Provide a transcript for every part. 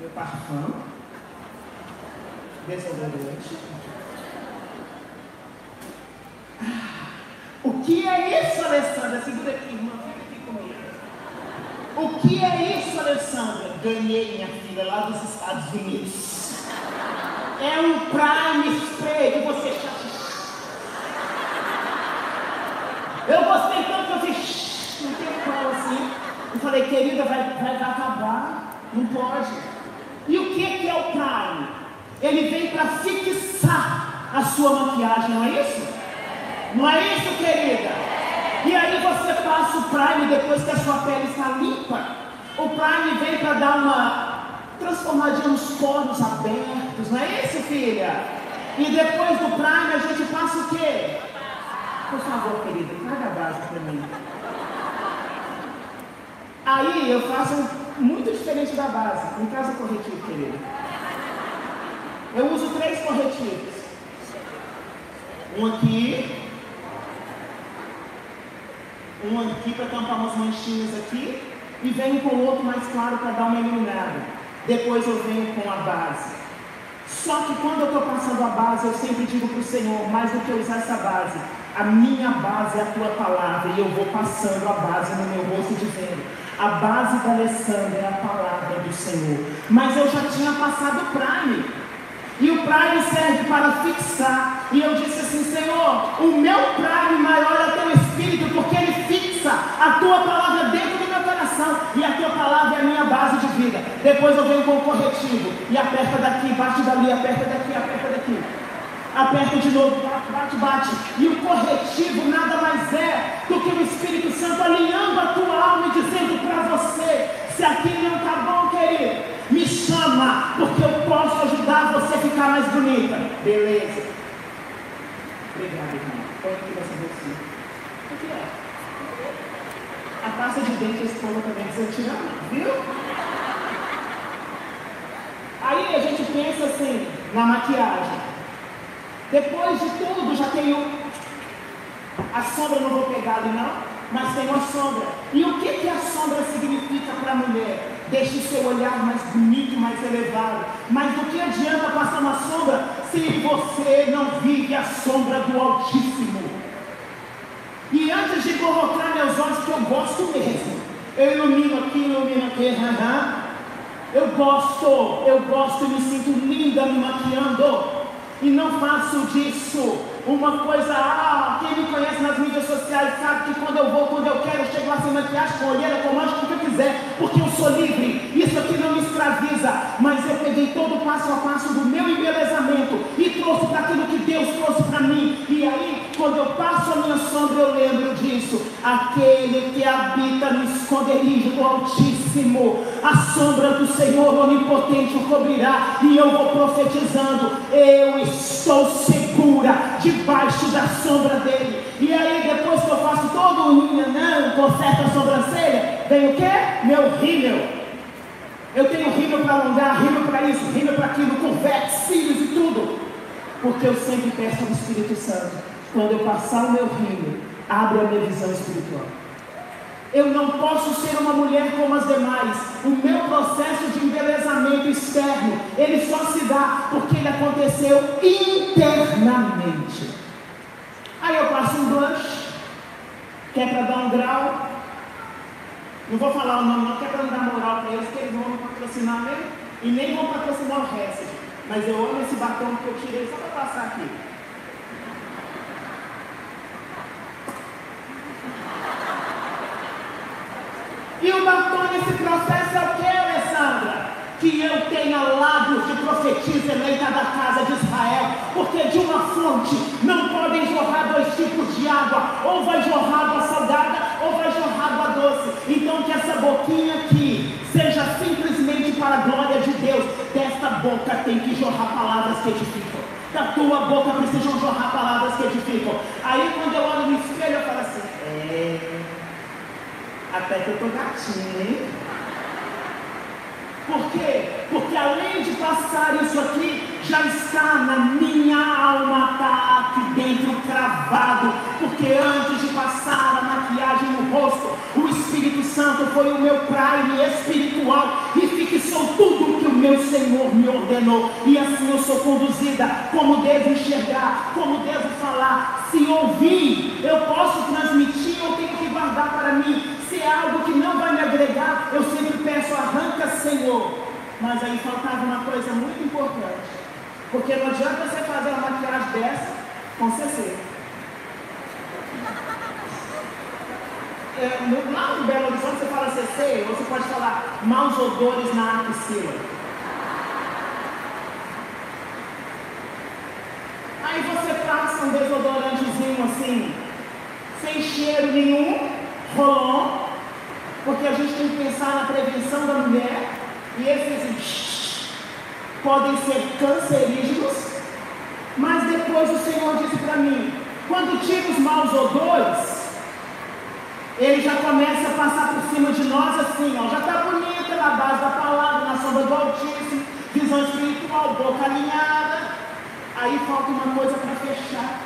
meu parfum, desodorante. Ah, o que é isso, Alessandra? Segura aqui, irmã, fica aqui comigo. O que é isso, Alessandra? Ganhei, minha filha, lá dos Estados Unidos. É um prime spray que você Eu gostei tanto que eu fiz um tempão assim. E falei, querida, vai, vai acabar. Não pode. E o que, que é o prime? Ele vem para fixar a sua maquiagem, não é isso? Não é isso, querida? E aí você passa o prime depois que a sua pele está limpa. O prime vem para dar uma transformadinha nos poros abertos, não é isso, filha? E depois do prime a gente passa o quê? Por favor, querida, traga a base para mim. Aí eu faço muito diferente da base. Em casa corretivo, querida. Eu uso três corretivos. Um aqui. Um aqui para tampar umas manchinhas aqui. E venho com o outro mais claro para dar uma iluminada. Depois eu venho com a base. Só que quando eu estou passando a base, eu sempre digo para o Senhor, mais do que usar essa base, a minha base é a tua palavra, e eu vou passando a base no meu rosto dizendo, a base da Alessandra é a palavra do Senhor. Mas eu já tinha passado o prime. E o prime serve para fixar. E eu disse assim, Senhor, o meu prime maior é teu espírito, porque ele fixa a tua palavra dentro do meu coração. E a tua palavra é a minha base de vida. Depois eu venho com o corretivo. E aperta daqui, bate dali, aperta daqui, aperta daqui. Aperta de novo, bate, bate, bate. E o corretivo nada mais é do que o Espírito Santo alinhando a tua alma e dizendo para você: se aqui não está bom, querido, me chama, porque eu posso ajudar você a ficar mais bonita. Beleza. Obrigado, irmão. Põe aqui nessa bolsinha. O que é? A pasta de dente a escova também precisa tirar, viu? Aí a gente pensa assim, na maquiagem. Depois de tudo, já tenho a sombra, não vou pegar ali não, mas tenho a sombra. E o que, que a sombra significa para a mulher? Deixe o seu olhar mais bonito, mais elevado. Mas do que adianta passar uma sombra se você não vive a sombra do Altíssimo? E antes de colocar meus olhos, que eu gosto mesmo, eu ilumino aqui, ilumino aqui, eu gosto, eu gosto e me sinto linda me maquiando. E não faço disso uma coisa, ah, quem me conhece nas mídias sociais sabe que quando eu vou, quando eu quero, eu chego lá sem maquiagem, com olheira, com mancha, o que eu quiser, porque eu sou livre. Isso aqui não me escraviza, mas eu peguei todo o passo a passo do meu embelezamento e trouxe para aquilo que Deus trouxe para mim. E sombra, eu lembro disso. Aquele que habita no esconderijo do Altíssimo, a sombra do Senhor Onipotente o cobrirá, e eu vou profetizando. Eu estou segura debaixo da sombra dele. E aí, depois que eu faço todo o não, conserto a sobrancelha, vem o quê? Meu rímel. Eu tenho rímel para alongar, rímel para isso, rímel para aquilo, converte, cílios e tudo. Porque eu sempre peço ao Espírito Santo, quando eu passar o meu rímel, abre a minha visão espiritual. Eu não posso ser uma mulher como as demais. O meu processo de embelezamento externo, ele só se dá porque ele aconteceu internamente. Aí eu passo um blush, que é para dar um grau. Não vou falar o nome não, que é para dar moral para eles, que eles vão patrocinar mesmo. E nem vão patrocinar o resto. Mas eu amo esse batom que eu tirei só para passar aqui. E o batom nesse processo é o que, Alessandra? Que eu tenha lábios de profetisa eleita da casa de Israel, porque de uma fonte não podem jorrar dois tipos de água, ou vai jorrar água salgada, ou vai jorrar água doce. Então que essa boquinha aqui seja simplesmente para a glória de Deus. Desta boca tem que jorrar palavras que edificam. Da tua boca precisam jorrar palavras que edificam. Aí quando eu olho no espelho, eu falo assim, é. Até que eu tô gatinho, hein? Por quê? Porque além de passar isso aqui, já está na minha alma, está aqui dentro cravado. Porque antes de passar a maquiagem no rosto, o Espírito Santo foi o meu prime espiritual e fixou tudo que o meu Senhor me ordenou. E assim eu sou conduzida, como devo enxergar, como devo falar. Se ouvir, eu posso transmitir, eu tenho que guardar para mim. Se é algo que não vai me agregar, eu sempre peço, arranca, Senhor. Mas aí faltava uma coisa muito importante. Porque não adianta você fazer uma maquiagem dessa com CC. é, no, lá no Belo Horizonte você fala CC, você pode falar maus odores na axila. Aí você passa um desodorantezinho assim, sem cheiro nenhum, rolon, porque a gente tem que pensar na prevenção da mulher, e esses podem ser cancerígenos, mas depois o Senhor disse para mim, quando tira os maus odores, ele já começa a passar por cima de nós assim, ó, já está bonita na base da palavra, na sombra do Altíssimo, visão espiritual, boca alinhada. Aí falta uma coisa para fechar.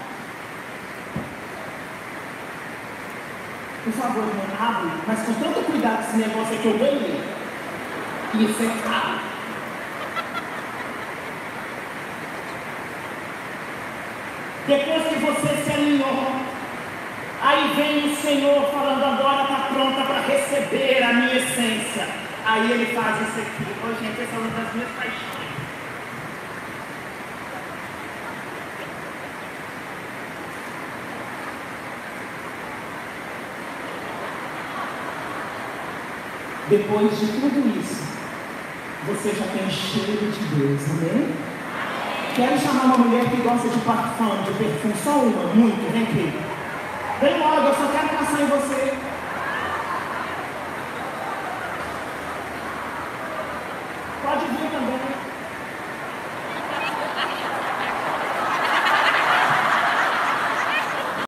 Por favor, não abre, mas com tanto cuidado esse negócio aqui eu ganhei. Isso é caro. Depois que você se alinhou, Aí vem o Senhor falando, agora está pronta para receber a minha essência. Aí ele faz isso aqui. Ô oh, gente, essa é uma das minhas paixões. Depois de tudo isso, você já tem cheiro de Deus, amém? Quero chamar uma mulher que gosta de parfum, de perfume, só uma, muito, vem aqui. Vem logo, eu só quero passar em você.